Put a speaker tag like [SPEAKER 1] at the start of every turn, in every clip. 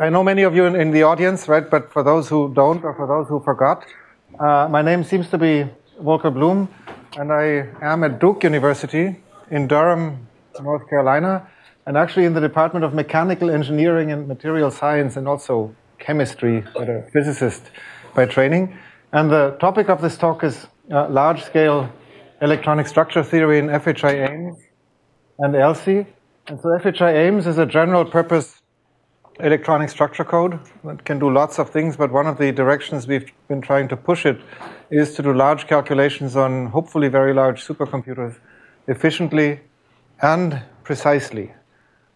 [SPEAKER 1] I know many of you in, in, the audience, right? But for those who don't, or for those who forgot, uh, my name seems to be Volker Blum, and I am at Duke University in Durham, North Carolina, and actually in the Department of Mechanical Engineering and Material Science, and also chemistry, but a physicist by training. And the topic of this talk is uh, large-scale electronic structure theory in FHI-aims and ELSI. And so FHI Ames is a general purpose electronic structure code that can do lots of things, but one of the directions we've been trying to push it is to do large calculations on hopefully very large supercomputers efficiently and precisely.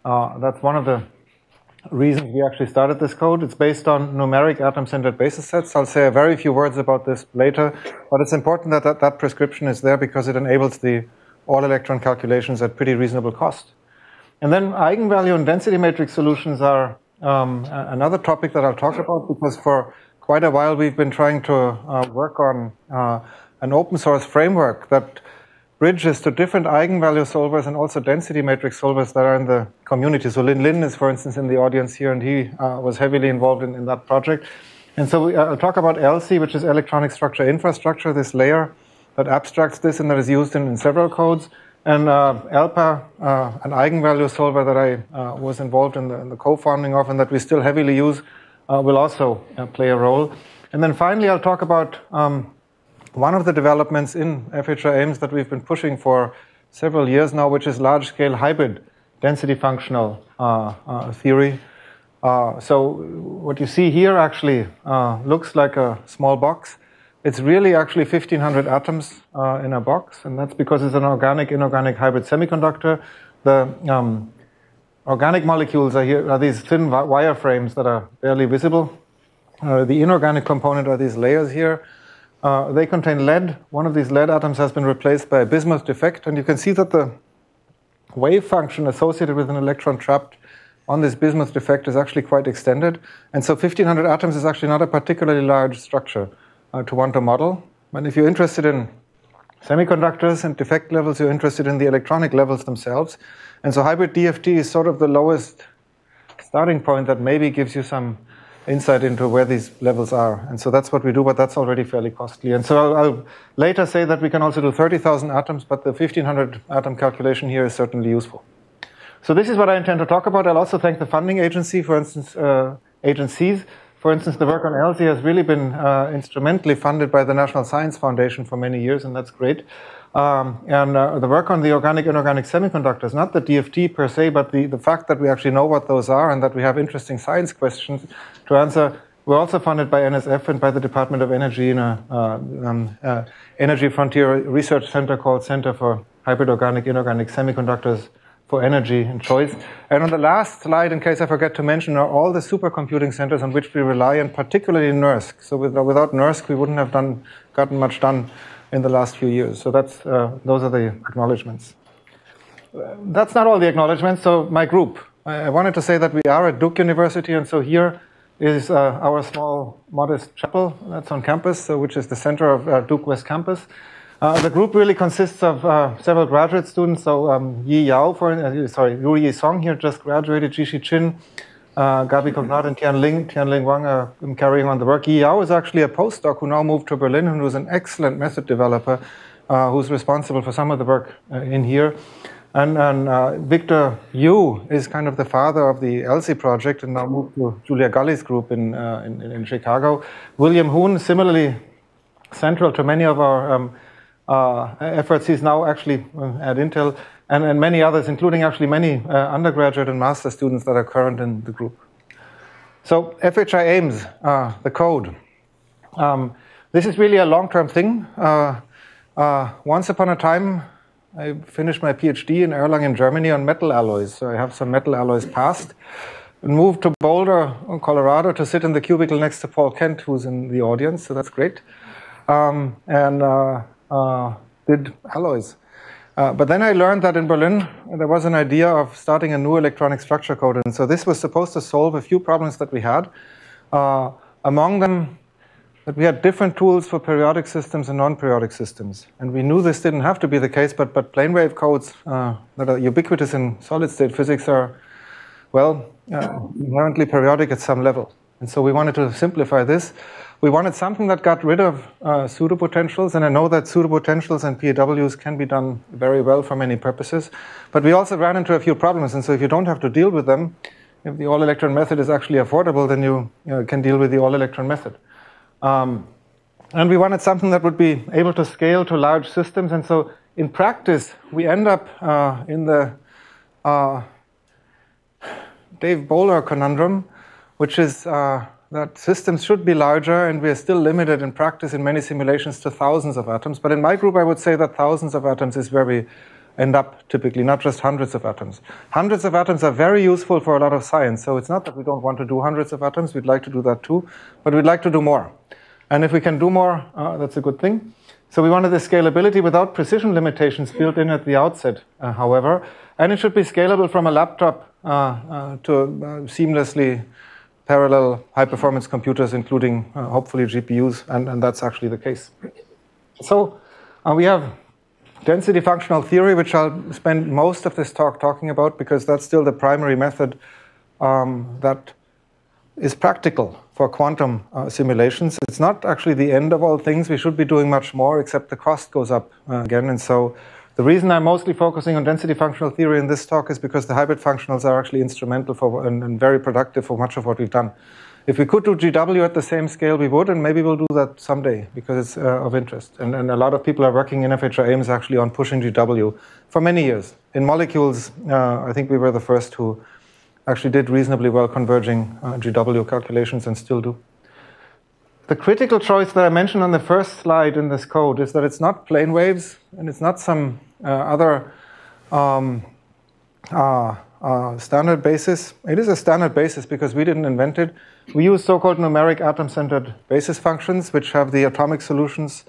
[SPEAKER 1] Uh, that's one of the reasons we actually started this code. It's based on numeric atom-centered basis sets. I'll say a very few words about this later, but it's important that that, that prescription is there because it enables the all-electron calculations at pretty reasonable cost. And then eigenvalue and density matrix solutions are um, another topic that I'll talk about because for quite a while we've been trying to uh, work on uh, an open source framework that bridges to different eigenvalue solvers and also density matrix solvers that are in the community. So Lin Lin is, for instance, in the audience here, and he uh, was heavily involved in, in that project. And so we, uh, I'll talk about ELSI, which is electronic structure infrastructure, this layer that abstracts this and that is used in, in several codes. And uh, uh, an eigenvalue solver that I uh, was involved in the, in the, co-founding of and that we still heavily use, uh, will also uh, play a role. And then finally, I'll talk about um, one of the developments in FHI-aims that we've been pushing for several years now, which is large-scale hybrid density functional uh, theory. so what you see here actually looks like a small box. It's really actually 1500 atoms uh, in a box, and that's because it's an organic inorganic hybrid semiconductor. The um, organic molecules are here are these thin wire frames that are barely visible. Uh, the inorganic component are these layers here. Uh, they contain lead. One of these lead atoms has been replaced by a bismuth defect, and you can see that the wave function associated with an electron trapped on this bismuth defect is actually quite extended. And so 1500 atoms is actually not a particularly large structure to want to model. But if you're interested in semiconductors and defect levels, you're interested in the electronic levels themselves. And so hybrid DFT is sort of the lowest starting point that maybe gives you some insight into where these levels are. And so that's what we do, but that's already fairly costly. And so I'll, I'll later say that we can also do 30,000 atoms, but the 1500 atom calculation here is certainly useful. So this is what I intend to talk about. I'll also thank the funding agency, for instance, uh, agencies for instance, the work on ELSI has really been uh, instrumentally funded by the National Science Foundation for many years, and that's great. Um, and uh, the work on the organic inorganic semiconductors, not the DFT per se, but the, the fact that we actually know what those are and that we have interesting science questions to answer. We're also funded by NSF and by the Department of Energy in a uh, um, uh, Energy Frontier Research Center called Center for Hybrid Organic Inorganic Semiconductors for energy and choice. And on the last slide, in case I forget to mention, are all the supercomputing centers on which we rely, and particularly NERSC. So without NERSC, we wouldn't have done, gotten much done in the last few years. So that's, uh, those are the acknowledgements. That's not all the acknowledgements. So my group, I wanted to say that we are at Duke University, and so here is uh, our small, modest chapel that's on campus, so which is the center of uh, Duke West Campus. Uh, the group really consists of uh, several graduate students. So um, Yi Yao, for uh, sorry, Ru Yi Song here just graduated. Jishi Chin, uh, Gabi Conrad, and Tian Ling, Tian Ling Wang are carrying on the work. Yi Yao is actually a postdoc who now moved to Berlin and who's an excellent method developer uh, who's responsible for some of the work uh, in here. And, and Victor Yu is kind of the father of the ELSI project and now moved to Giulia Galli's group in, in, in, Chicago. William Huhn, similarly central to many of our um, efforts. He's now actually uh, at Intel and, and many others, including actually many uh, undergraduate and master students that are current in the group. So FHI aims, uh, the code. Um, this is really a long-term thing. Uh, uh, once upon a time, I finished my PhD in Erlangen, Germany on metal alloys. So I have some metal alloys passed. And moved to Boulder, Colorado to sit in the cubicle next to Paul Kent, who's in the audience, so that's great. Um, and uh, did alloys. Uh, but then I learned that in Berlin there was an idea of starting a new electronic structure code. And so this was supposed to solve a few problems that we had. Uh, among them, that we had different tools for periodic systems and non-periodic systems. And we knew this didn't have to be the case, but, but plane wave codes uh, that are ubiquitous in solid state physics are well, uh, inherently periodic at some level. And so we wanted to simplify this. We wanted something that got rid of uh, pseudopotentials, and I know that pseudopotentials and PAWs can be done very well for many purposes. But we also ran into a few problems, and so if you don't have to deal with them, if the all-electron method is actually affordable, then you, you know, can deal with the all-electron method. Um, and we wanted something that would be able to scale to large systems, and so in practice, we end up uh, in the uh, Dave Bowler conundrum, which is uh, that systems should be larger, and we are still limited in practice in many simulations to thousands of atoms. But in my group, I would say that thousands of atoms is where we end up typically, not just hundreds of atoms. Hundreds of atoms are very useful for a lot of science. So it's not that we don't want to do hundreds of atoms, we'd like to do that too, but we'd like to do more. And if we can do more, uh, that's a good thing. So we wanted the scalability without precision limitations built in at the outset, uh, however. And it should be scalable from a laptop uh, uh to uh, seamlessly parallel high performance computers, including uh, hopefully GPUs, and, and that's actually the case. So we have density functional theory, which I'll spend most of this talk talking about because that's still the primary method um, that is practical for quantum uh, simulations. It's not actually the end of all things. We should be doing much more, except the cost goes up uh, again. And so the reason I'm mostly focusing on density functional theory in this talk is because the hybrid functionals are actually instrumental for and, and very productive for much of what we've done. If we could do GW at the same scale, we would, and maybe we'll do that someday because it's uh, of interest. And, and, a lot of people are working in FHI-aims actually on pushing GW for many years. In molecules, uh, I think we were the first who actually did reasonably well converging uh, GW calculations and still do. The critical choice that I mentioned on the first slide in this code is that it's not plane waves and it's not some uh, other um, uh, uh, standard basis. It is a standard basis because we didn't invent it. We use so-called numeric atom-centered basis functions, which have the atomic solutions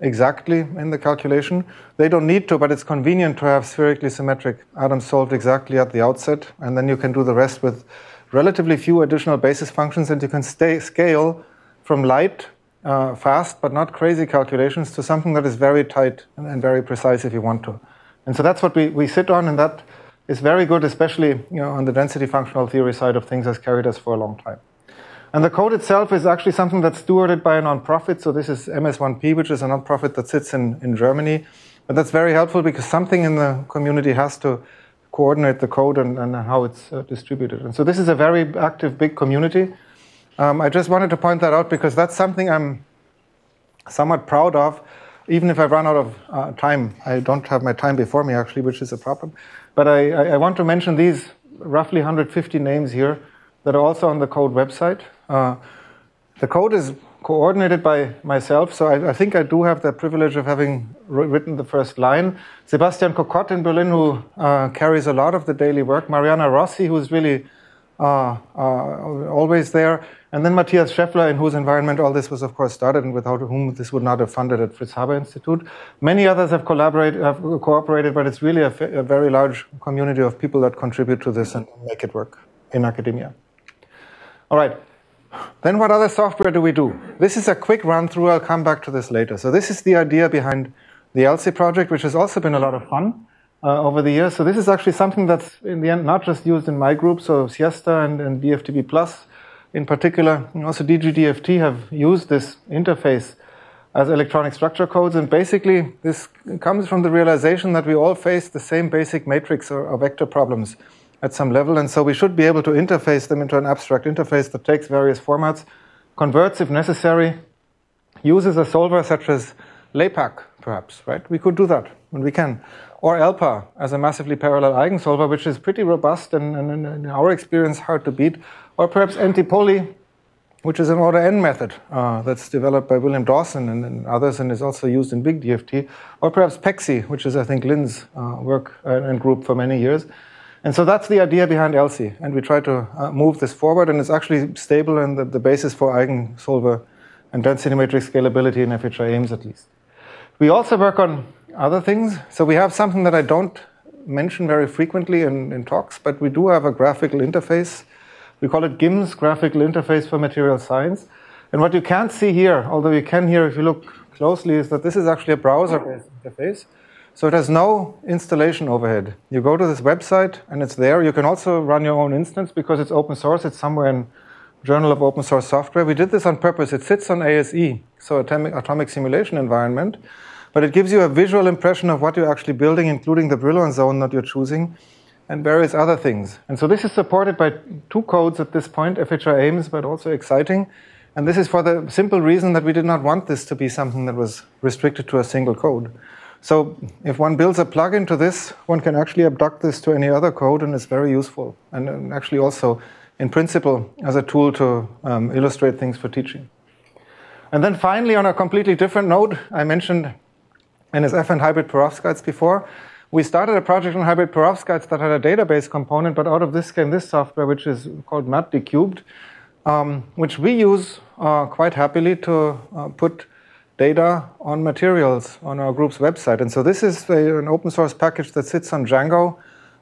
[SPEAKER 1] exactly in the calculation. They don't need to, but it's convenient to have spherically symmetric atoms solved exactly at the outset, and then you can do the rest with relatively few additional basis functions, and you can stay, scale from light, uh, fast, but not crazy calculations to something that is very tight and, very precise if you want to. And so that's what we, we sit on, and that is very good, especially you know, on the density functional theory side of things, has carried us for a long time. And the code itself is actually something that's stewarded by a nonprofit. So this is MS1P, which is a nonprofit that sits in, in Germany. But that's very helpful because something in the community has to coordinate the code and, and how it's uh, distributed. And so this is a very active, big community. Um, I just wanted to point that out because that's something I'm somewhat proud of, even if I run out of uh, time. I don't have my time before me, actually, which is a problem. But I, I want to mention these roughly 150 names here that are also on the code website. Uh, the code is coordinated by myself, so I, I, think I do have the privilege of having written the first line. Sebastian Kokott in Berlin, who uh, carries a lot of the daily work. Mariana Rossi, who's really uh, uh, always there. And then Matthias Scheffler, in whose environment all this was, of course, started, and without whom this would not have funded at Fritz Haber Institute. Many others have collaborated, have cooperated, but it's really a, a very large community of people that contribute to this and make it work in academia. All right. Then what other software do we do? This is a quick run through. I'll come back to this later. So this is the idea behind the ELSI project, which has also been a lot of fun uh, over the years. So this is actually something that's in the end not just used in my group, so Siesta and, and Plus in particular, and also DGDFT have used this interface as electronic structure codes. And basically, this comes from the realization that we all face the same basic matrix or, or vector problems at some level. And so we should be able to interface them into an abstract interface that takes various formats, converts if necessary, uses a solver such as LAPACK, perhaps, right? We could do that, and we can. Or ELPA as a massively parallel eigensolver, which is pretty robust and, and in our experience hard to beat. Or perhaps NT-Poly, which is an order n method uh, that's developed by William Dawson and, and, others and is also used in BigDFT. Or perhaps PEXSI, which is, I think, Lin's uh, work and group for many years. And so that's the idea behind ELSI. And we try to uh, move this forward, and it's actually stable and the, the basis for eigensolver and density matrix scalability in FHI aims at least. We also work on other things. So we have something that I don't mention very frequently in, in talks, but we do have a graphical interface. We call it GIMS, Graphical Interface for Material Science. And what you can't see here, although you can here if you look closely, is that this is actually a browser-based interface. So it has no installation overhead. You go to this website and it's there. You can also run your own instance because it's open source. It's somewhere in Journal of Open Source Software. We did this on purpose. It sits on ASE, so atomic, atomic simulation environment, but it gives you a visual impression of what you're actually building, including the Brillouin zone that you're choosing and various other things. And so this is supported by two codes at this point, FHI-aims, but also exciting. And this is for the simple reason that we did not want this to be something that was restricted to a single code. So if one builds a plugin to this, one can actually abduct this to any other code, and it's very useful. And, actually also, in principle, as a tool to um, illustrate things for teaching. And then finally, on a completely different note, I mentioned NSF and hybrid perovskites before. We started a project on hybrid perovskites that had a database component, but out of this came this software, which is called MatD3, um, which we use uh, quite happily to uh, put data on materials on our group's website. And so this is a, an open source package that sits on Django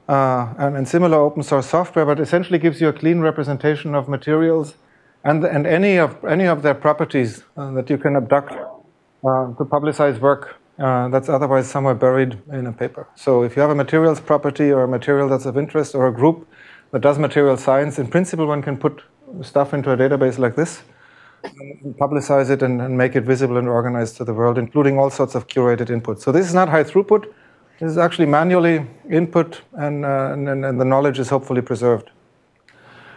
[SPEAKER 1] uh, and, and, similar open source software, but essentially gives you a clean representation of materials and, and any, of, any of their properties uh, that you can abduct uh, to publicize work uh, that's otherwise somewhere buried in a paper. So if you have a materials property or a material that's of interest or a group that does material science, in principle, one can put stuff into a database like this, publicize it and, and, make it visible and organized to the world, including all sorts of curated input. So this is not high throughput. This is actually manually input, and, uh, and, and the knowledge is hopefully preserved.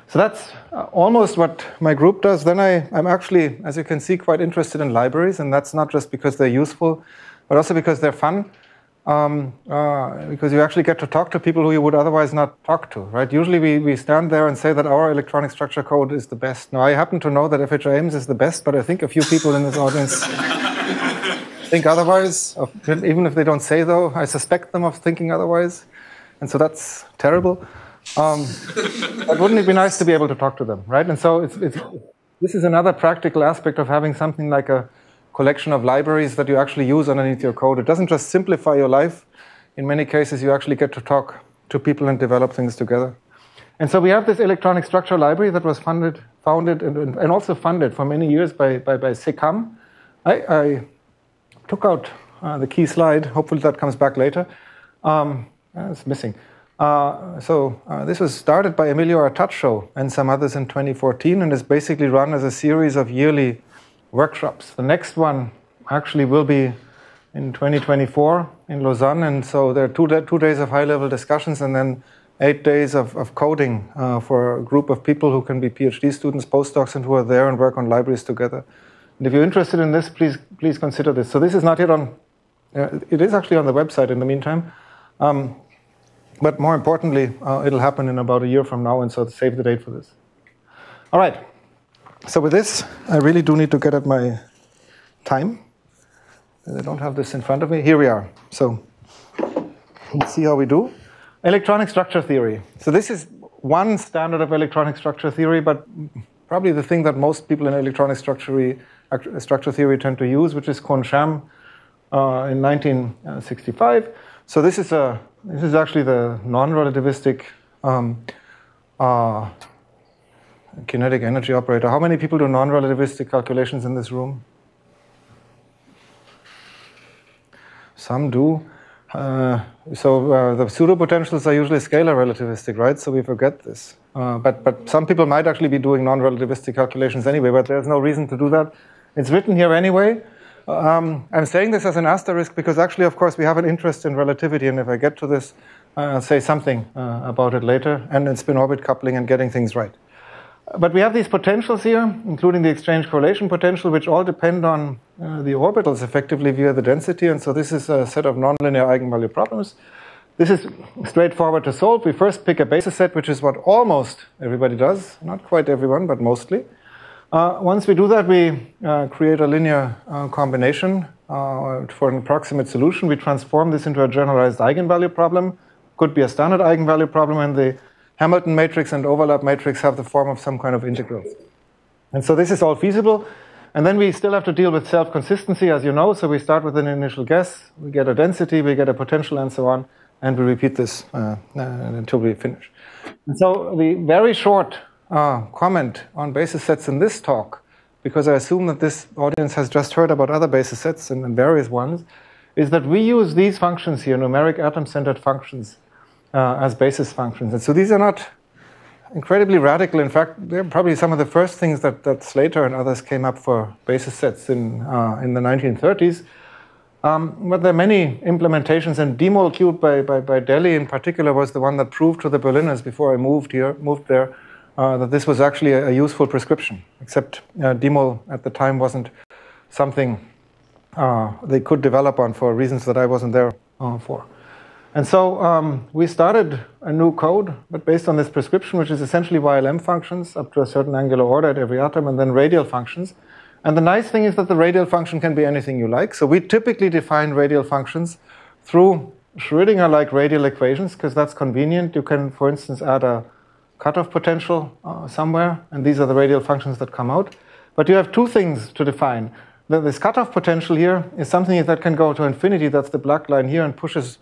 [SPEAKER 1] So that's uh, almost what my group does. Then I, I'm actually, as you can see, quite interested in libraries, and that's not just because they're useful, but also because they're fun um, uh, because you actually get to talk to people who you would otherwise not talk to, right? Usually we, we stand there and say that our electronic structure code is the best. Now, I happen to know that FHI is the best, but I think a few people in this audience think otherwise. Even if they don't say though, I suspect them of thinking otherwise. And so that's terrible. Um, but wouldn't it be nice to be able to talk to them, right? And so it's, it's, this is another practical aspect of having something like a collection of libraries that you actually use underneath your code. It doesn't just simplify your life. In many cases, you actually get to talk to people and develop things together. And so we have this electronic structure library that was funded, founded, and, and also funded for many years by, by, by CECAM. I, I took out uh, the key slide. Hopefully that comes back later. Um, uh, it's missing. Uh, so uh, this was started by Emilio Artacho and some others in 2014 and is basically run as a series of yearly workshops. The next one actually will be in 2024 in Lausanne, and so there are two, two days of high-level discussions and then eight days of, of coding uh, for a group of people who can be PhD students, postdocs, and who are there and work on libraries together. And if you're interested in this, please please consider this. So this is not yet on. Uh, it is actually on the website in the meantime. Um, but more importantly, uh, it'll happen in about a year from now, and so save the date for this. All right. So with this, I really do need to get at my time. I don't have this in front of me. Here we are. So let's see how we do. Electronic structure theory. So this is one standard of electronic structure theory, but probably the thing that most people in electronic structure, structure theory tend to use, which is Kohn-Sham uh, in 1965. So this is a this is actually the non-relativistic um, uh, kinetic energy operator. How many people do non-relativistic calculations in this room? Some do. Uh, so uh, the pseudo-potentials are usually scalar relativistic, right? So we forget this. Uh, but, but some people might actually be doing non-relativistic calculations anyway, but there's no reason to do that. It's written here anyway. Um, I'm saying this as an asterisk because actually, of course, we have an interest in relativity, and if I get to this, I'll say something uh, about it later, and in spin-orbit coupling and getting things right. But we have these potentials here, including the exchange correlation potential, which all depend on uh, the orbitals effectively via the density. And so this is a set of nonlinear eigenvalue problems. This is straightforward to solve. We first pick a basis set, which is what almost everybody does. Not quite everyone, but mostly. Uh, once we do that, we uh, create a linear uh, combination uh, for an approximate solution. We transform this into a generalized eigenvalue problem. Could be a standard eigenvalue problem, and the Hamilton matrix and overlap matrix have the form of some kind of integrals. And so this is all feasible. And then we still have to deal with self-consistency, as you know. So we start with an initial guess, we get a density, we get a potential, and so on. And we repeat this uh, uh, until we finish. And so the very short uh, comment on basis sets in this talk, because I assume that this audience has just heard about other basis sets and, and various ones, is that we use these functions here, numeric atom-centered functions, uh, as basis functions. And so these are not incredibly radical. In fact, they're probably some of the first things that, that Slater and others came up for basis sets in, uh, in the 1930s. Um, but there are many implementations, and DMol by, by, by Delley in particular was the one that proved to the Berliners before I moved here, moved there, uh, that this was actually a, a useful prescription. Except uh, DMol at the time wasn't something uh, they could develop on for reasons that I wasn't there uh, for. And so um, we started a new code, but based on this prescription, which is essentially YLM functions up to a certain angular order at every atom, and then radial functions. And the nice thing is that the radial function can be anything you like. So we typically define radial functions through Schrödinger-like radial equations, because that's convenient. You can, for instance, add a cutoff potential uh, somewhere, and these are the radial functions that come out. But you have two things to define. This cutoff potential here is something that can go to infinity, that's the black line here, and pushes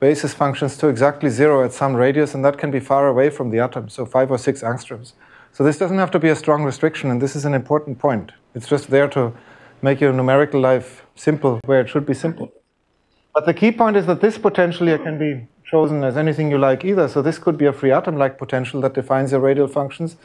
[SPEAKER 1] basis functions to exactly zero at some radius, and that can be far away from the atom, so five or six angstroms. So this doesn't have to be a strong restriction, and this is an important point. It's just there to make your numerical life simple where it should be simple. But the key point is that this potential here can be chosen as anything you like either. So this could be a free atom-like potential that defines your radial functions,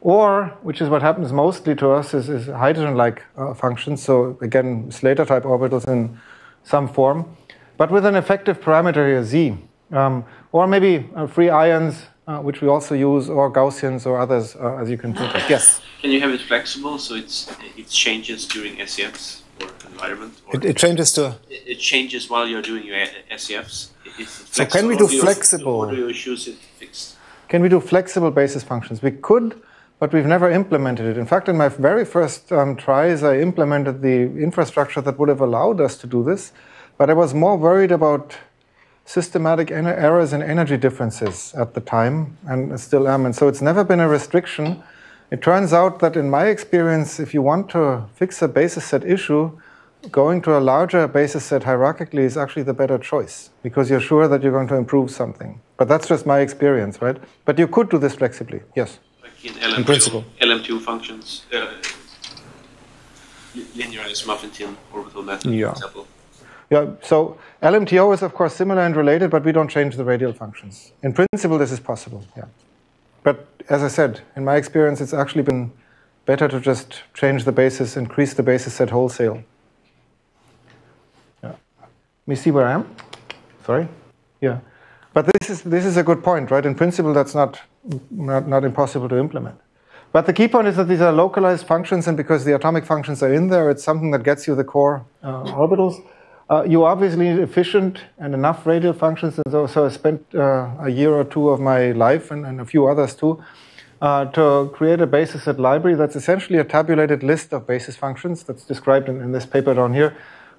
[SPEAKER 1] or, which is what happens mostly to us, is, is hydrogen-like uh, functions. So again, Slater-type orbitals in some form but with an effective parameter here, z. Um, or maybe uh, free ions, uh, which we also use, or Gaussians or others, uh, as you can think of. Yes?
[SPEAKER 2] Can you have it flexible so it's, it changes during SCFs or environment? Or
[SPEAKER 1] it, it, changes to?
[SPEAKER 2] It, it, changes while you're doing your SCFs?
[SPEAKER 1] so can we do, do flexible?
[SPEAKER 2] Or do you choose it fixed?
[SPEAKER 1] Can we do flexible basis functions? We could, but we've never implemented it. In fact, in my very first um, tries, I implemented the infrastructure that would have allowed us to do this. But I was more worried about systematic errors and energy differences at the time, and still am. And so it's never been a restriction. It turns out that in my experience, if you want to fix a basis set issue, going to a larger basis set hierarchically is actually the better choice because you're sure that you're going to improve something. But that's just my experience, right? But you could do this flexibly, yes.
[SPEAKER 2] Like in, LMTO, in principle. LMTO functions, uh, linearized muffin tin orbital method, yeah. for example.
[SPEAKER 1] Yeah, so LMTO is of course similar and related, but we don't change the radial functions. In principle, this is possible, yeah. But as I said, in my experience, it's actually been better to just change the basis, increase the basis set wholesale. Yeah. Let me see where I am. Sorry. Yeah. But this is, this is a good point, right? In principle, that's not, not, not impossible to implement. But the key point is that these are localized functions, and because the atomic functions are in there, it's something that gets you the core uh, orbitals. Uh, you obviously need efficient and enough radial functions, and so, so I spent uh, a year or two of my life, and, and a few others too, uh, to create a basis set library that's essentially a tabulated list of basis functions that's described in, in this paper down here,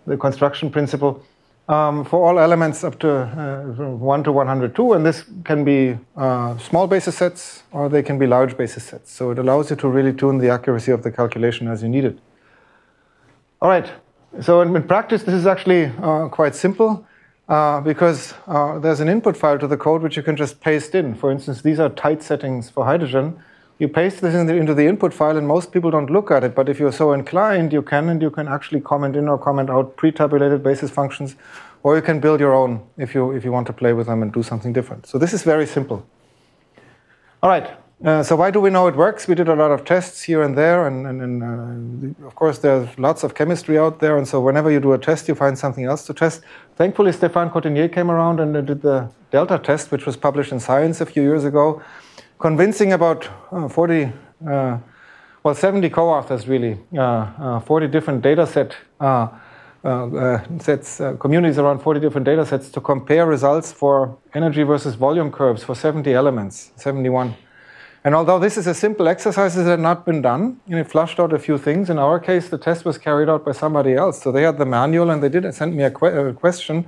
[SPEAKER 1] the construction principle, um, for all elements up to uh, 1 to 102, and this can be uh, small basis sets or they can be large basis sets. So it allows you to really tune the accuracy of the calculation as you need it. All right, so in, in practice, this is actually uh, quite simple uh, because uh, there's an input file to the code which you can just paste in. For instance, these are tight settings for hydrogen. You paste this in the, into the input file, and most people don't look at it. But if you're so inclined, you can, and you can actually comment in or comment out pre-tabulated basis functions, or you can build your own if you if you want to play with them and do something different. So this is very simple. All right. Uh, so why do we know it works? We did a lot of tests here and there, and, and, and uh, of course there's lots of chemistry out there, and so whenever you do a test, you find something else to test. Thankfully, Stefaan Cottenier came around and uh, did the delta test, which was published in Science a few years ago, convincing about uh, 40, uh, well, 70 co-authors really, 40 different data set sets, communities around 40 different data sets to compare results for energy versus volume curves for 70 elements, 71. And although this is a simple exercise, it had not been done, and it flushed out a few things. In our case, the test was carried out by somebody else. So they had the manual and they did send me a, que a question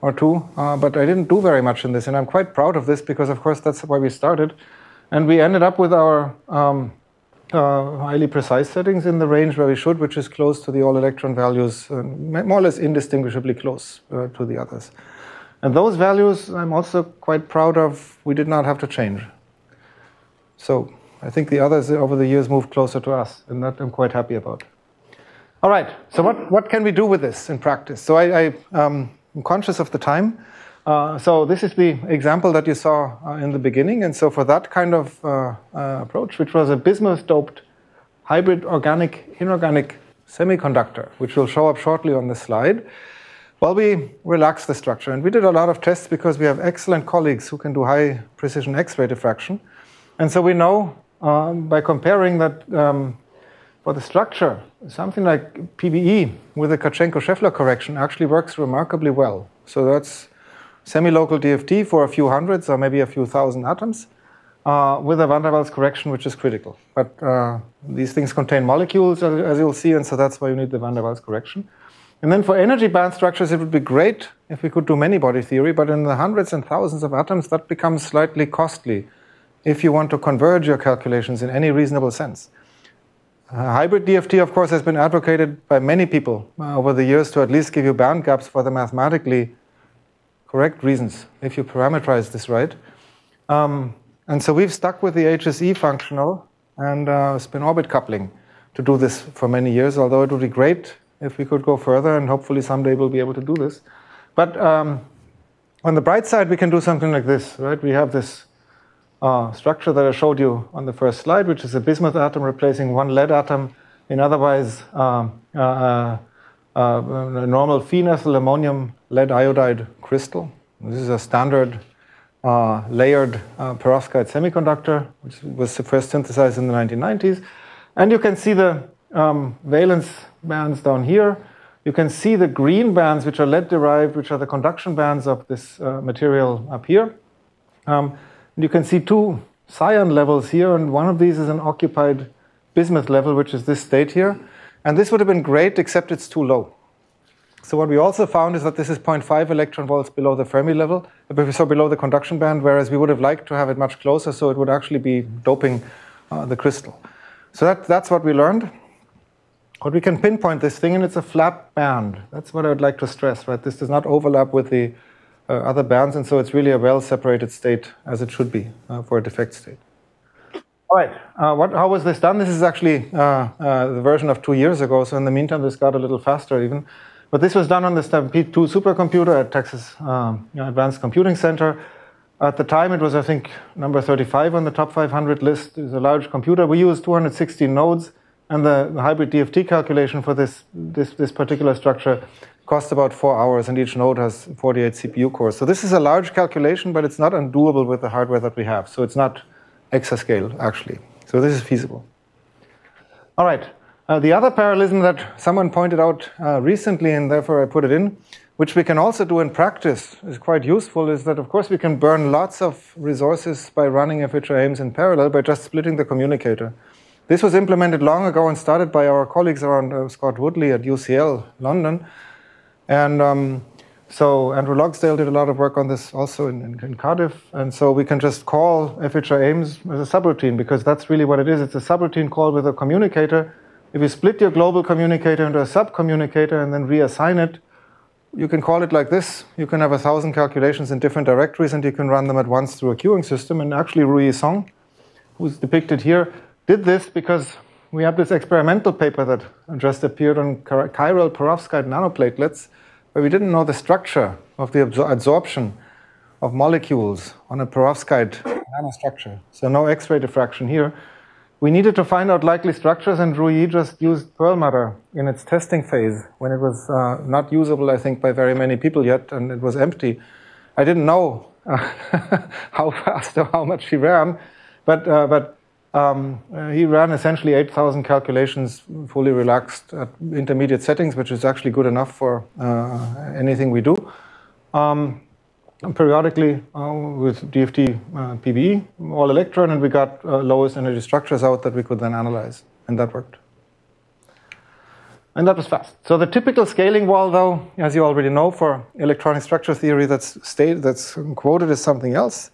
[SPEAKER 1] or two, uh, but I didn't do very much in this. And I'm quite proud of this because, of course, that's why we started. And we ended up with our um, uh, highly precise settings in the range where we should, which is close to the all electron values, uh, more or less indistinguishably close uh, to the others. And those values I'm also quite proud of, we did not have to change. So I think the others over the years moved closer to us, and that I'm quite happy about. All right, so what, what can we do with this in practice? So I, I, um, I'm conscious of the time. Uh, so this is the example that you saw uh, in the beginning. And so for that kind of uh, uh approach, which was a bismuth-doped hybrid organic inorganic semiconductor, which will show up shortly on the slide, well, we relaxed the structure. And we did a lot of tests because we have excellent colleagues who can do high precision X-ray diffraction. And so we know um, by comparing that um, for the structure, something like PBE with a Tkatchenko-Scheffler correction actually works remarkably well. So that's semi-local DFT for a few hundreds or maybe a few thousand atoms uh, with a van der Waals correction, which is critical. But uh, these things contain molecules, as you'll see, and so that's why you need the van der Waals correction. And then for energy band structures, it would be great if we could do many body theory, but in the hundreds and thousands of atoms, that becomes slightly costly if you want to converge your calculations in any reasonable sense. Uh, hybrid DFT, of course, has been advocated by many people uh, over the years to at least give you band gaps for the mathematically correct reasons, if you parameterize this right. Um, and so we've stuck with the HSE functional and uh, spin orbit coupling to do this for many years, although it would be great if we could go further, and hopefully someday we'll be able to do this. But um, on the bright side, we can do something like this, right? We have this uh, structure that I showed you on the first slide, which is a bismuth atom replacing one lead atom in otherwise um, uh, uh, uh normal phenethyl ammonium lead iodide crystal. This is a standard uh, layered uh, perovskite semiconductor, which was first synthesized in the 1990s. And you can see the um, valence bands down here. You can see the green bands, which are lead derived, which are the conduction bands of this uh, material up here. Um, you can see two cyan levels here, and one of these is an occupied bismuth level, which is this state here. And this would have been great, except it's too low. So what we also found is that this is 0.5 electron volts below the Fermi level, so below the conduction band, whereas we would have liked to have it much closer, so it would actually be doping uh, the crystal. So that, that's what we learned. But we can pinpoint this thing, and it's a flat band. That's what I would like to stress, right? This does not overlap with the uh, other bands, and so it's really a well-separated state as it should be uh, for a defect state. All right, uh, what, how was this done? This is actually uh, uh, the version of two years ago, so in the meantime, this got a little faster even. But this was done on the Stampede 2 supercomputer at Texas um, Advanced Computing Center. At the time, it was, I think, number 35 on the top 500 list. It's a large computer. We used 216 nodes, and the hybrid DFT calculation for this, this, this particular structure costs about four hours, and each node has 48 CPU cores. So this is a large calculation, but it's not undoable with the hardware that we have. So it's not exascale, actually. So this is feasible. All right. Uh, the other parallelism that someone pointed out uh, recently, and therefore I put it in, which we can also do in practice, is quite useful, is that of course we can burn lots of resources by running FHI-aims in parallel by just splitting the communicator. This was implemented long ago and started by our colleagues around uh, Scott Woodley at UCL London. And um, so Andrew Logsdail did a lot of work on this also in, in, in, Cardiff. And so we can just call FHI-aims as a subroutine because that's really what it is. It's a subroutine call with a communicator. If you split your global communicator into a subcommunicator and then reassign it, you can call it like this. You can have a thousand calculations in different directories and you can run them at once through a queuing system. And actually, Rui Song, who's depicted here, did this because we have this experimental paper that just appeared on chiral perovskite nanoplatelets, where we didn't know the structure of the absor adsorption of molecules on a perovskite nanostructure. So no X-ray diffraction here. We needed to find out likely structures, and Rui just used Perlmutter in its testing phase when it was uh, not usable, I think, by very many people yet, and it was empty. I didn't know uh, how fast or how much she ran, but, uh, but um, uh, he ran essentially 8,000 calculations fully relaxed at intermediate settings, which is actually good enough for uh, anything we do. Um, periodically uh, with DFT uh, PBE, all electron, and we got uh, lowest energy structures out that we could then analyze, and that worked. And that was fast. So the typical scaling wall, though, as you already know, for electronic structure theory that's stated, that's quoted as something else,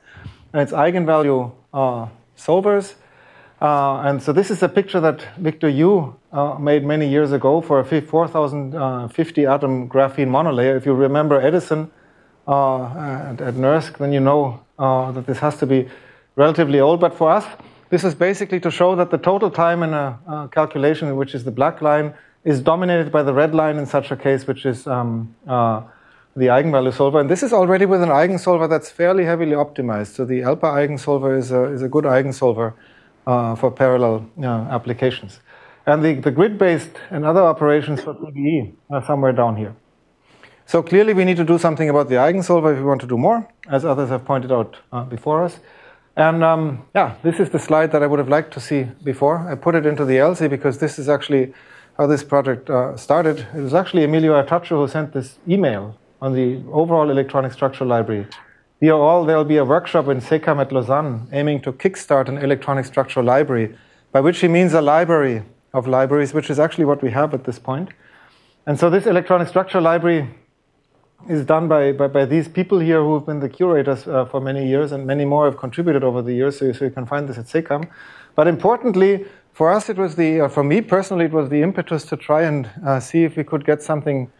[SPEAKER 1] and it's eigenvalue uh, solvers. Uh, and so this is a picture that Victor Yu uh, made many years ago for a 4050 uh, atom graphene monolayer. If you remember Edison uh, at, at NERSC, then you know uh, that this has to be relatively old. But for us, this is basically to show that the total time in a, calculation, which is the black line, is dominated by the red line in such a case, which is um, uh, the eigenvalue solver. And this is already with an eigensolver that's fairly heavily optimized. So the ELPA eigensolver is a, is a good eigensolver uh, for parallel uh, applications. And the, the grid-based and other operations for PDE are somewhere down here. So clearly we need to do something about the eigensolver if we want to do more, as others have pointed out uh, before us. And um, yeah, this is the slide that I would have liked to see before. I put it into the ELSI because this is actually how this project uh, started. It was actually Emilio Artacho who sent this email on the overall electronic structure library. We are all, there'll be a workshop in CECAM at Lausanne aiming to kickstart an electronic structure library, by which he means a library of libraries, which is actually what we have at this point. And so this electronic structure library is done by, by, by these people here who have been the curators uh, for many years, and many more have contributed over the years, so, so you can find this at CECAM. But importantly, for us, it was the, uh, for me personally, it was the impetus to try and uh, see if we could get something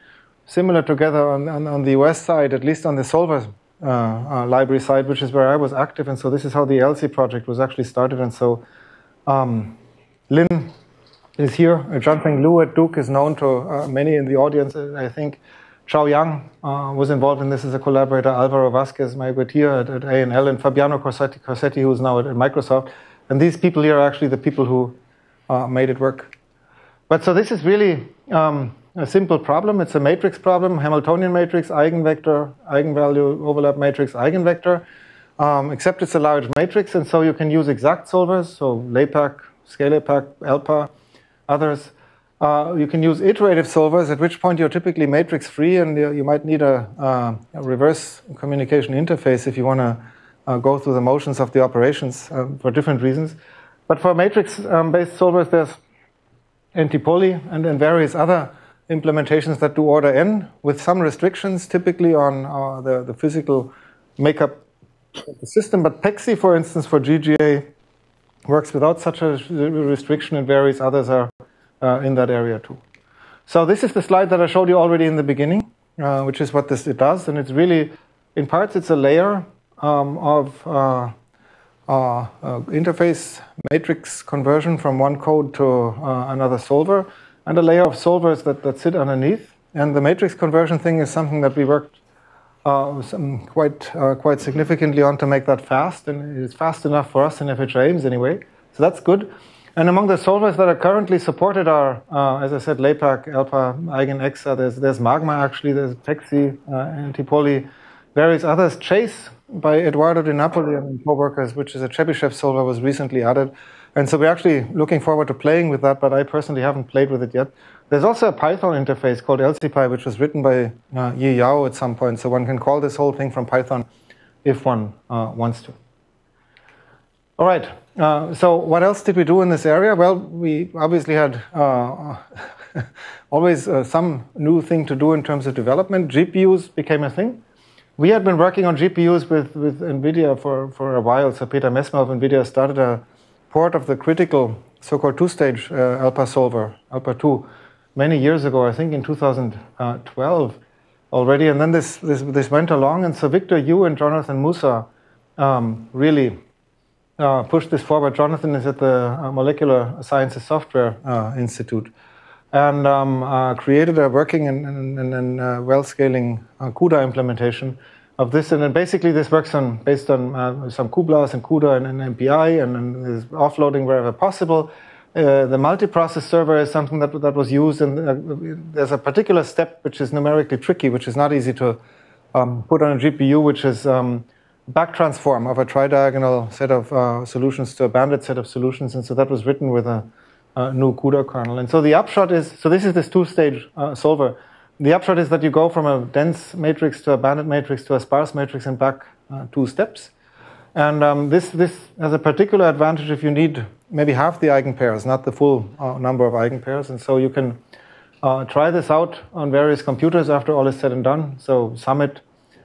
[SPEAKER 1] similar together on, on, on, the US side, at least on the solver uh, uh, library side, which is where I was active. And so this is how the ELSI project was actually started. And so um, Lin is here. Jianfeng Lu at Duke is known to uh, many in the audience, I think. Chao Yang uh, was involved in this as a collaborator. Alvaro Vazquez, my good here at, at ANL, and Fabiano Corsetti, Corsetti who's now at, at, Microsoft. And these people here are actually the people who uh, made it work. But so this is really um, a simple problem. It's a matrix problem, Hamiltonian matrix, eigenvector, eigenvalue, overlap matrix, eigenvector. Um, except it's a large matrix, and so you can use exact solvers, so LAPACK, ScaLAPACK, ELPA, others. Uh, you can use iterative solvers, at which point you're typically matrix free, and you, you might need a, uh, a, reverse communication interface if you want to uh, go through the motions of the operations uh, for different reasons. But for matrix um, based solvers, there's NT-poly and then various other implementations that do order n with some restrictions, typically on uh, the, the physical makeup of the system. But PEXSI, for instance, for GGA works without such a restriction, and various others are uh, in that area too. So this is the slide that I showed you already in the beginning, uh, which is what this it does, and it's really, in parts, it's a layer um, of uh, uh, uh interface matrix conversion from one code to uh, another solver and a layer of solvers that, that sit underneath. And the matrix conversion thing is something that we worked uh, some, quite, uh, quite significantly on to make that fast. And it's fast enough for us in FH anyway. So that's good. And among the solvers that are currently supported are, uh, as I said, LAPACK, ELPA, EigenExa, there's, there's Magma actually, there's PEXSI, uh, NT-poly, various others. ChASE by Edoardo Di Napoli and co-workers, which is a Chebyshev solver, was recently added. And so we're actually looking forward to playing with that, but I personally haven't played with it yet. There's also a Python interface called LCPy, which was written by uh, Yi Yao at some point, so one can call this whole thing from Python if one uh, wants to. All right, uh, so what else did we do in this area? Well, we obviously had uh, always uh, some new thing to do in terms of development. GPUs became a thing. We had been working on GPUs with, with NVIDIA for, for a while, so Peter Messmer of NVIDIA started a port of the critical so-called two-stage uh, ELPA solver, ELPA 2, many years ago, I think in 2012 already. And then this, this, this went along, and so Victor Yu and Jonathan Moussa um, really uh, pushed this forward. Jonathan is at the uh, Molecular Sciences Software uh, Institute and um, uh, created a working and, and, and uh, well-scaling CUDA implementation of this. And then basically this works on based on uh, some cuBLAS and CUDA and, and MPI and, is offloading wherever possible. Uh, the multiprocess server is something that, that was used, and uh, there's a particular step which is numerically tricky, which is not easy to um, put on a GPU, which is um, back transform of a tridiagonal set of uh, solutions to a banded set of solutions. And so that was written with a, a new CUDA kernel. And so the upshot is so this is this two stage uh, solver the upshot is that you go from a dense matrix to a banded matrix to a sparse matrix and back uh, two steps. And um, this, this has a particular advantage if you need maybe half the eigenpairs, not the full uh, number of eigenpairs. And so you can uh, try this out on various computers after all is said and done. So Summit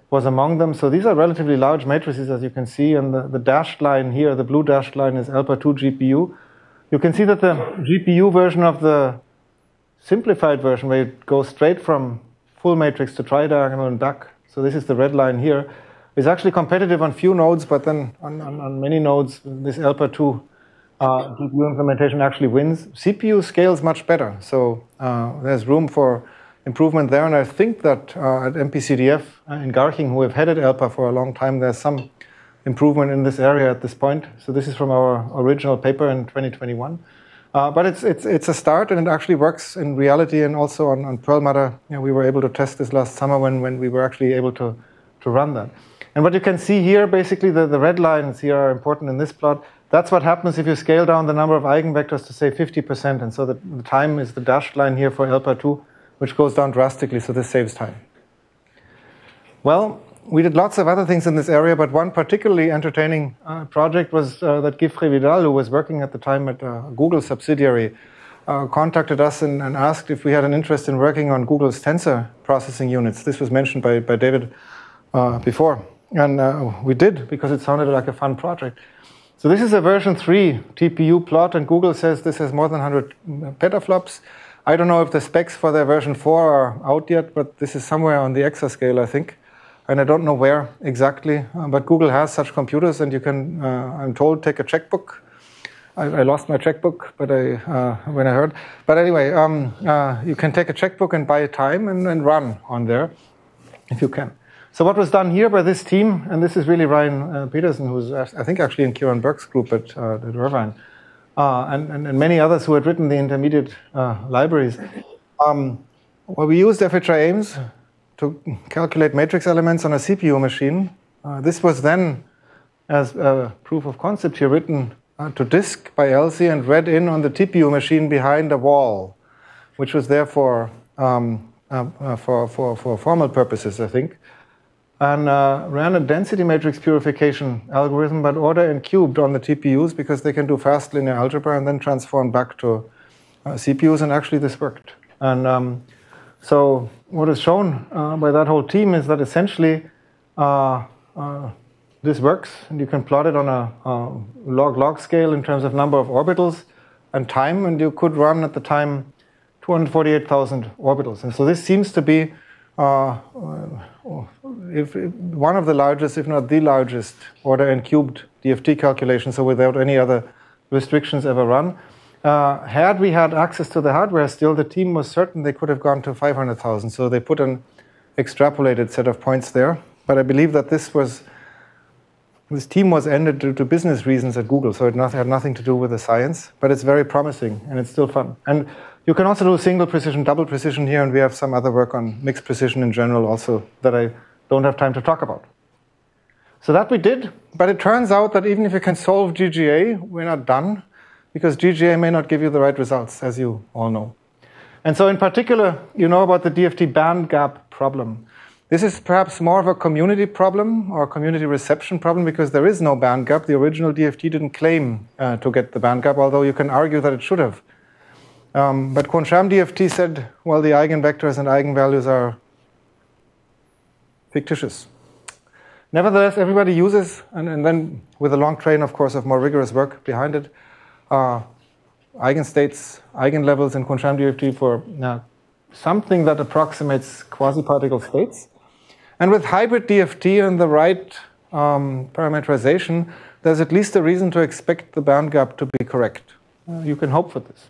[SPEAKER 1] was among them. So these are relatively large matrices, as you can see. And the, the dashed line here, the blue dashed line, is ELPA 2 GPU. You can see that the GPU version of the simplified version where you go straight from full matrix to tridiagonal and back, so this is the red line here, is actually competitive on few nodes, but then on, on, on many nodes, this ELPA 2 uh, GPU implementation actually wins. CPU scales much better, so uh, there's room for improvement there. And I think that uh, at MPCDF uh, in Garching, who have headed ELPA for a long time, there's some improvement in this area at this point. So this is from our original paper in 2021. Uh, but it's, it's, it's a start, and it actually works in reality and also on, on Perlmutter. You know, we were able to test this last summer when, when we were actually able to, to run that. And what you can see here, basically, the, the red lines here are important in this plot. That's what happens if you scale down the number of eigenvectors to, say, 50%. And so the, the time is the dashed line here for ELPA 2, which goes down drastically, so this saves time. Well, we did lots of other things in this area, but one particularly entertaining uh, project was uh, that Guifré Vidal, who was working at the time at a Google subsidiary, uh, contacted us and, and, asked if we had an interest in working on Google's tensor processing units. This was mentioned by, by David uh, before. And uh, we did because it sounded like a fun project. So this is a version 3 TPU plot, and Google says this has more than 100 petaflops. I don't know if the specs for their version 4 are out yet, but this is somewhere on the exascale, I think and I don't know where exactly, uh, but Google has such computers, and you can, uh, I'm told, take a checkbook. I, I lost my checkbook, but I uh, when I heard. But anyway, um, uh, you can take a checkbook and buy time and, and, run on there, if you can. So what was done here by this team, and this is really Ryan uh, Pederson, who's I think actually in Kieron Burke's group at, uh, at Irvine, and, and, and, many others who had written the intermediate libraries. Um, well, we used FHI-aims to calculate matrix elements on a CPU machine. Uh, this was then, as a proof of concept here, written uh, to disk by ELSI and read in on the TPU machine behind a wall, which was there for, um, uh, uh for, for, for, formal purposes, I think. And uh, ran a density matrix purification algorithm, but order n cubed on the TPUs because they can do fast linear algebra and then transform back to uh, CPUs, and actually this worked. And um, so what is shown uh, by that whole team is that essentially uh, uh, this works, and you can plot it on a, log-log scale in terms of number of orbitals and time, and you could run at the time 248,000 orbitals. And so this seems to be uh, if, if one of the largest, if not the largest, order n cubed DFT calculation, so without any other restrictions ever run. Uh, had we had access to the hardware still, the team was certain they could have gone to 500,000. So they put an extrapolated set of points there. But I believe that this was this team was ended due to business reasons at Google, so it not, had nothing to do with the science. But it's very promising and it's still fun. And you can also do single precision, double precision here, and we have some other work on mixed precision in general also that I don't have time to talk about. So that we did, but it turns out that even if you can solve GGA, we're not done because GGA may not give you the right results, as you all know. And so, in particular, you know about the DFT band gap problem. This is perhaps more of a community problem or community reception problem because there is no band gap. The original DFT didn't claim uh, to get the band gap, although you can argue that it should have. Um, but Kohn-Sham DFT said, well, the eigenvectors and eigenvalues are fictitious. Nevertheless, everybody uses, and, and then with a long train, of course, of more rigorous work behind it, uh, eigenstates, eigenlevels in Kohn-Sham DFT for uh, something that approximates quasi-particle states. And with hybrid DFT and the right um, parameterization, there's at least a reason to expect the band gap to be correct. Uh, you can hope for this.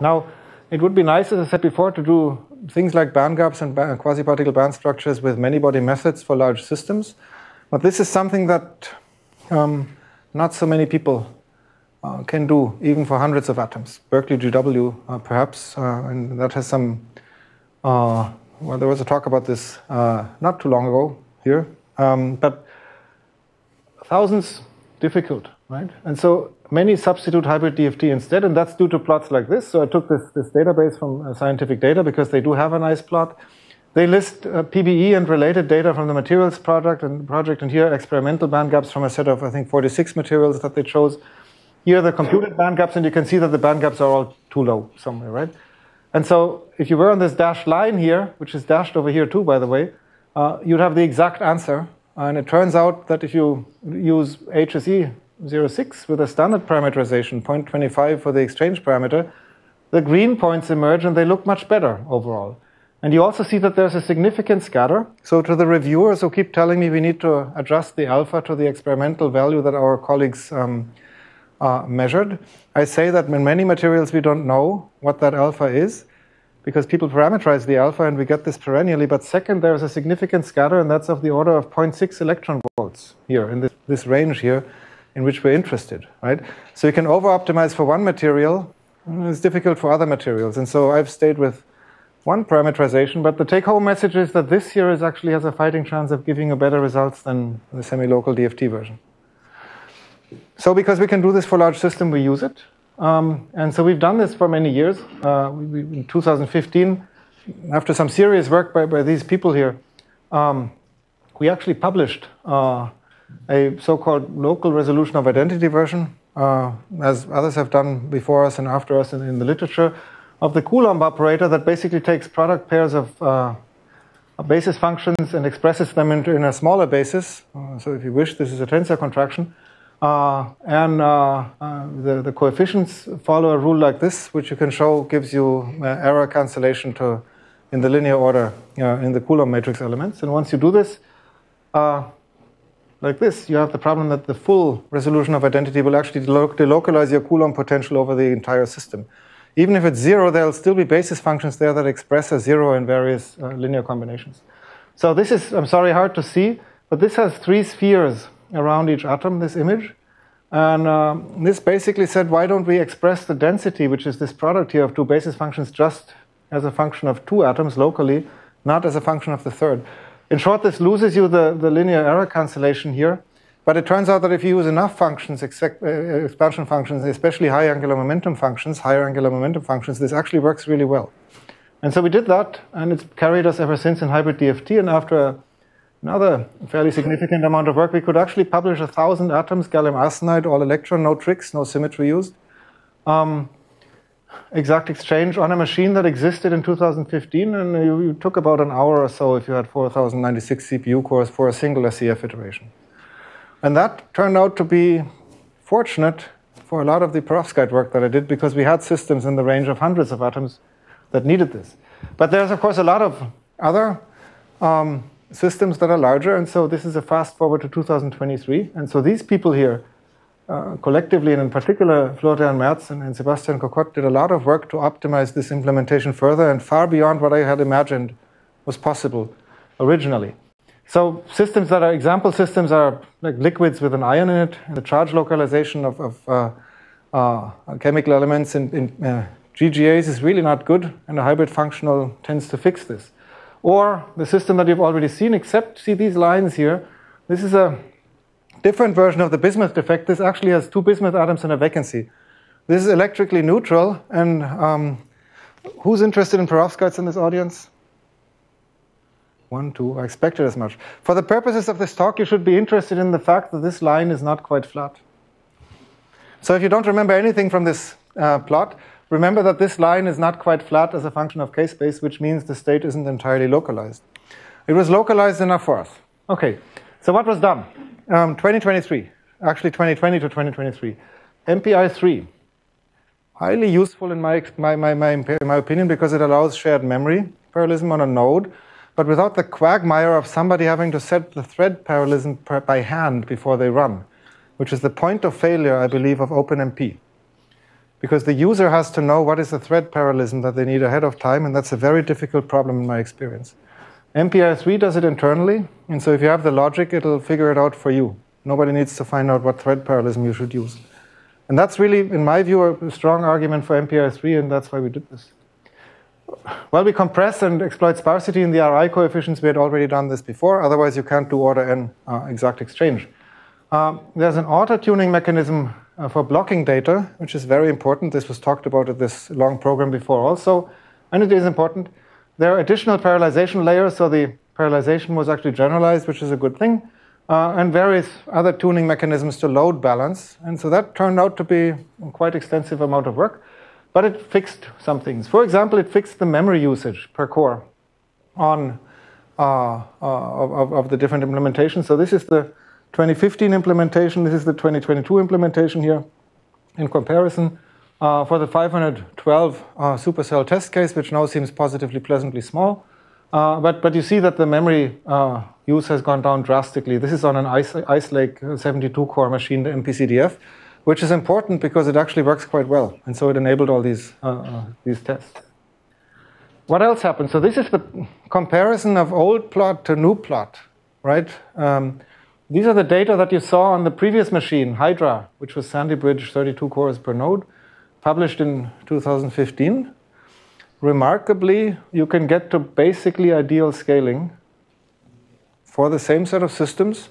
[SPEAKER 1] Now, it would be nice, as I said before, to do things like band gaps and quasi-particle band structures with many-body methods for large systems. But this is something that um, not so many people uh, can do, even for hundreds of atoms. Berkeley GW, uh, perhaps, uh, and that has some. Uh, well, there was a talk about this uh, not too long ago here, um, but thousands difficult, right? And so many substitute hybrid DFT instead, and that's due to plots like this. So I took this, this database from uh, scientific data because they do have a nice plot. They list PBE and related data from the materials project and project, and here experimental band gaps from a set of I think 46 materials that they chose. Here are the computed band gaps, and you can see that the band gaps are all too low somewhere, right? And so if you were on this dashed line here, which is dashed over here too, by the way, uh, you'd have the exact answer. And it turns out that if you use HSE 06 with a standard parameterization, 0.25 for the exchange parameter, the green points emerge and they look much better overall. And you also see that there's a significant scatter. So to the reviewers who keep telling me we need to adjust the alpha to the experimental value that our colleagues um, uh, measured. I say that in many materials we don't know what that alpha is because people parameterize the alpha and we get this perennially. But second, there's a significant scatter, and that's of the order of 0.6 electron volts here in this, this range here in which we're interested, right? So you can over-optimize for one material. It's difficult for other materials. And so I've stayed with one parameterization, but the take-home message is that this here is actually has a fighting chance of giving you better results than the semi-local DFT version. So because we can do this for large system, we use it. Um, and so we've done this for many years. Uh, we, in 2015, after some serious work by, by these people here, um, we actually published uh, a so-called local resolution of identity version, uh, as others have done before us and after us in, in, the literature, of the Coulomb operator that basically takes product pairs of uh, basis functions and expresses them into, in a smaller basis. Uh, so if you wish, this is a tensor contraction. Uh, and uh, uh, the, the coefficients follow a rule like this, which you can show gives you uh, error cancellation to in the linear order uh, in the Coulomb matrix elements. And once you do this, uh, like this, you have the problem that the full resolution of identity will actually delocalize your Coulomb potential over the entire system. Even if it's zero, there'll still be basis functions there that express a zero in various linear combinations. So this is, I'm sorry, hard to see, but this has three spheres around each atom, this image. And uh, this basically said, why don't we express the density, which is this product here of two basis functions, just as a function of two atoms locally, not as a function of the third. In short, this loses you the, the linear error cancellation here. But it turns out that if you use enough functions, uh, expansion functions, especially high angular momentum functions, higher angular momentum functions, this actually works really well. And so we did that, and it's carried us ever since in hybrid DFT. And after another fairly significant amount of work. We could actually publish a thousand atoms, gallium arsenide, all electron, no tricks, no symmetry used. Um, exact exchange on a machine that existed in 2015, and you, you, took about an hour or so if you had 4096 CPU cores for a single SCF iteration. And that turned out to be fortunate for a lot of the perovskite work that I did because we had systems in the range of hundreds of atoms that needed this. But there's, of course, a lot of other um, systems that are larger. And so this is a fast forward to 2023. And so these people here, uh, collectively, and in particular, Florian Merz and, and Sebastian Kokott did a lot of work to optimize this implementation further and far beyond what I had imagined was possible originally. So systems that are example systems are like liquids with an ion in it, and the charge localization of, of uh, uh, chemical elements in, in uh, GGAs is really not good, and a hybrid functional tends to fix this or the system that you've already seen, except see these lines here. This is a different version of the bismuth defect. This actually has two bismuth atoms and a vacancy. This is electrically neutral, and um, who's interested in perovskites in this audience? One, two, I expected as much. For the purposes of this talk, you should be interested in the fact that this line is not quite flat. So if you don't remember anything from this uh, plot, Remember that this line is not quite flat as a function of k-space, which means the state isn't entirely localized. It was localized enough for us. Okay, so what was done? Um, 2023, actually 2020 to 2023. MPI3, highly useful in my, my, my, my, my opinion because it allows shared memory parallelism on a node, but without the quagmire of somebody having to set the thread parallelism by hand before they run, which is the point of failure, I believe, of OpenMP because the user has to know what is the thread parallelism that they need ahead of time, and that's a very difficult problem in my experience. MPI3 does it internally, and so if you have the logic, it'll figure it out for you. Nobody needs to find out what thread parallelism you should use. And that's really, in my view, a strong argument for MPI3, and that's why we did this. Well, we compress and exploit sparsity in the RI coefficients. We had already done this before. Otherwise, you can't do order n uh, exact exchange. Uh, there's an auto-tuning mechanism uh, for blocking data, which is very important. This was talked about at this long program before also, and it is important. There are additional parallelization layers, so the parallelization was actually generalized, which is a good thing, uh, and various other tuning mechanisms to load balance. And so that turned out to be a quite extensive amount of work, but it fixed some things. For example, it fixed the memory usage per core on uh, uh of, of the different implementations. So this is the 2015 implementation, this is the 2022 implementation here in comparison. Uh, for the 512 uh, supercell test case, which now seems positively pleasantly small. Uh, but, but you see that the memory uh, use has gone down drastically. This is on an Ice, Ice Lake 72 core machine, the MPCDF. which is important because it actually works quite well. And so it enabled all these, uh, uh, these tests. What else happened? So this is the comparison of old plot to new plot, right? Um, these are the data that you saw on the previous machine, Hydra, which was Sandy Bridge 32 cores per node, published in 2015. Remarkably, you can get to basically ideal scaling for the same set of systems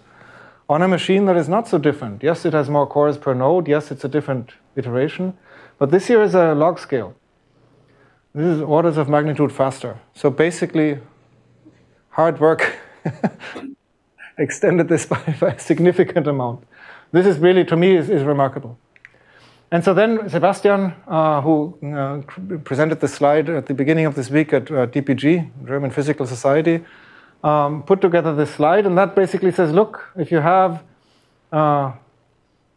[SPEAKER 1] on a machine that is not so different. Yes, it has more cores per node. Yes, it's a different iteration. But this here is a log scale. This is orders of magnitude faster. So basically, hard work extended this by, by, a significant amount. This is really, to me, is, is remarkable. And so then Sebastian, uh, who uh, presented the slide at the beginning of this week at uh, DPG, German Physical Society, um, put together this slide, and that basically says, look, if you have uh,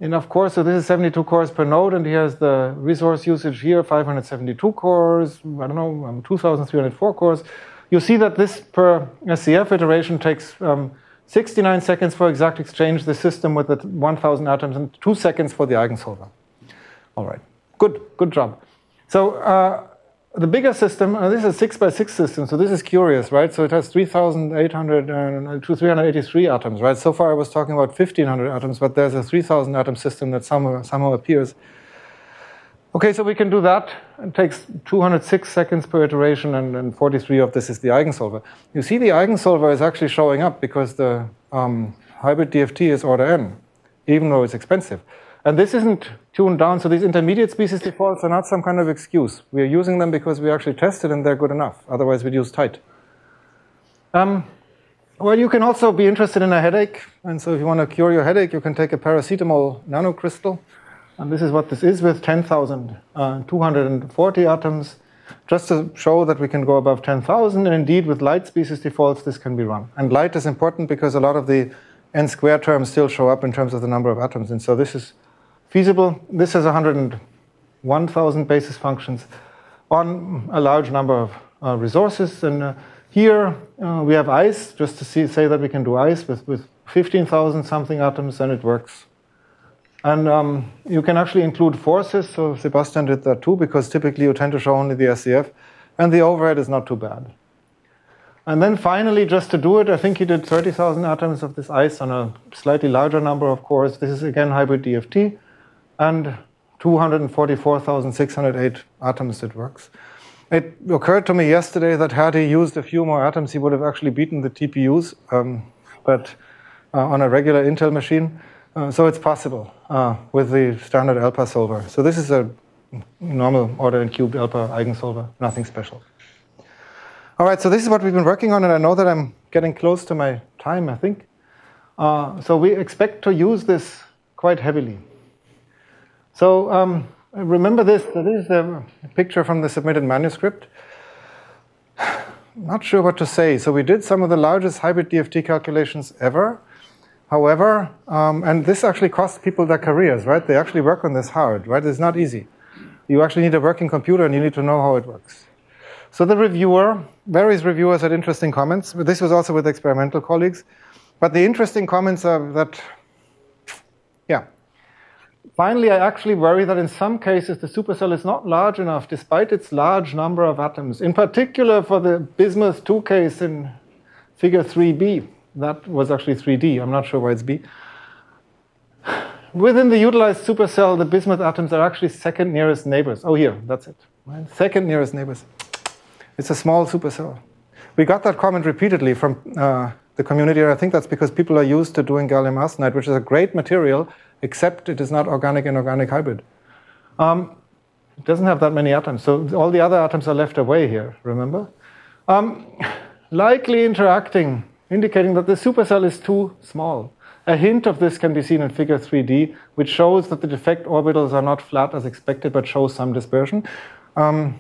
[SPEAKER 1] enough cores, so this is 72 cores per node, and here's the resource usage here, 572 cores, I don't know, um, 2,304 cores. You see that this per SCF iteration takes um, 69 seconds for exact exchange, the system with the 1,000 atoms, and two seconds for the eigensolver. All right, good, good job. So uh, the bigger system, uh, this is a 6 by 6 system, so this is curious, right? So it has 3,800 uh, to 383 atoms, right? So far I was talking about 1,500 atoms, but there's a 3,000 atom system that somehow, somehow appears. Okay, so we can do that. It takes 206 seconds per iteration, and, and 43 of this is the eigensolver. You see the eigensolver is actually showing up because the um, hybrid DFT is order n, even though it's expensive. And this isn't tuned down, so these intermediate species defaults are not some kind of excuse. We are using them because we actually tested and they're good enough. Otherwise, we'd use tight. Um, well, you can also be interested in a headache. And so if you want to cure your headache, you can take a paracetamol nanocrystal. And this is what this is with 10,240 uh, atoms, just to show that we can go above 10,000. And indeed, with light species defaults, this can be run. And light is important because a lot of the n square terms still show up in terms of the number of atoms. And so this is feasible. This has 101,000 basis functions on a large number of uh, resources. And uh, here uh, we have ice, just to see, say that we can do ice with, with 15,000 something atoms, and it works. And um, you can actually include forces, so Sebastian did that too, because typically you tend to show only the SCF, and the overhead is not too bad. And then finally, just to do it, I think he did 30,000 atoms of this ice on a slightly larger number of cores. This is again hybrid DFT and 244,608 atoms it works. It occurred to me yesterday that had he used a few more atoms, he would have actually beaten the TPUs, um, but uh, on a regular Intel machine. Uh, so it's possible uh, with the standard ELPA solver. So this is a normal order n cubed ELPA eigensolver, nothing special. All right, so this is what we've been working on, and I know that I'm getting close to my time, I think. Uh, so we expect to use this quite heavily. So um, remember this, this is the picture from the submitted manuscript. Not sure what to say. So we did some of the largest hybrid DFT calculations ever. However, um, and this actually costs people their careers, right? They actually work on this hard, right? It's not easy. You actually need a working computer and you need to know how it works. So the reviewer, various reviewers had interesting comments. But this was also with experimental colleagues. But the interesting comments are that, yeah, Finally, I actually worry that in some cases the supercell is not large enough despite its large number of atoms. In particular for the bismuth 2 case in figure 3b. That was actually 3D. I'm not sure why it's B. Within the utilized supercell, the bismuth atoms are actually second nearest neighbors. Oh, here, that's it. Second nearest neighbors. It's a small supercell. We got that comment repeatedly from uh, the community, and I think that's because people are used to doing gallium arsenide, which is a great material, except it is not organic and organic hybrid. Um, it doesn't have that many atoms, so all the other atoms are left away here, remember? Um, likely interacting, indicating that the supercell is too small. A hint of this can be seen in figure 3D, which shows that the defect orbitals are not flat as expected, but show some dispersion. Um,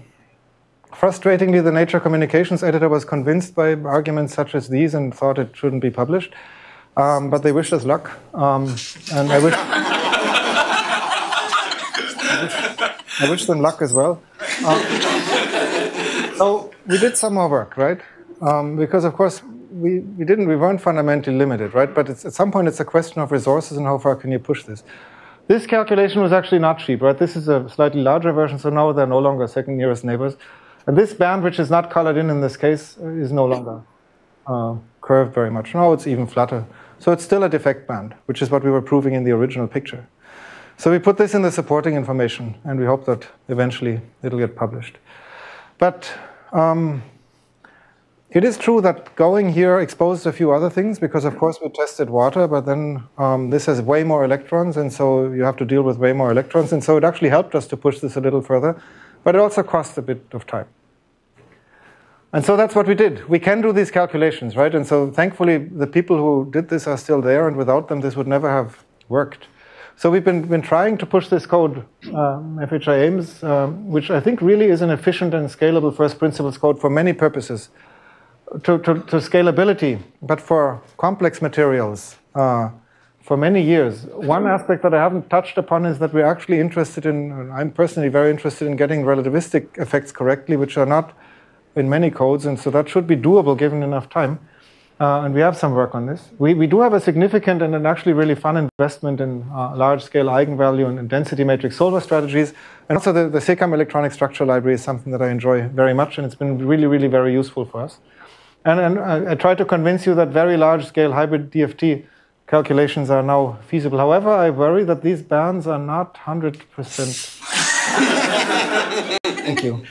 [SPEAKER 1] frustratingly, the Nature Communications editor was convinced by arguments such as these and thought it shouldn't be published. Um, but they wish us luck, um, and I wish, I wish, I wish them luck as well. Um, so we did some more work, right? Um, because of course we, we didn't we weren't fundamentally limited, right? But at some point it's a question of resources and how far can you push this. This calculation was actually not cheap, right? This is a slightly larger version, so now they're no longer second nearest neighbors. And this band, which is not colored in in this case, is no longer uh, curved very much. Now it's even flatter. So it's still a defect band, which is what we were proving in the original picture. So we put this in the supporting information, and we hope that eventually it'll get published. But um, it is true that going here exposed a few other things because, of course, we tested water, but then um, this has way more electrons, and so you have to deal with way more electrons. And so it actually helped us to push this a little further, but it also cost a bit of time. And so that's what we did. We can do these calculations, right? And so thankfully, the people who did this are still there, and without them, this would never have worked. So we've been, been trying to push this code, um, FHI-aims, um, which I think really is an efficient and scalable first principles code for many purposes. To, to, to scalability, but for complex materials, uh, for many years. One aspect that I haven't touched upon is that we're actually interested in, I'm personally very interested in getting relativistic effects correctly, which are not in many codes, and so that should be doable given enough time. Uh, and we have some work on this. We, we do have a significant and an actually really fun investment in uh, large-scale eigenvalue and density matrix solver strategies. And also the, the CECAM electronic structure library is something that I enjoy very much, and it's been really, really very useful for us. And, and I, I try to convince you that very large-scale hybrid DFT calculations are now feasible. However, I worry that these bands are not 100%. Thank you.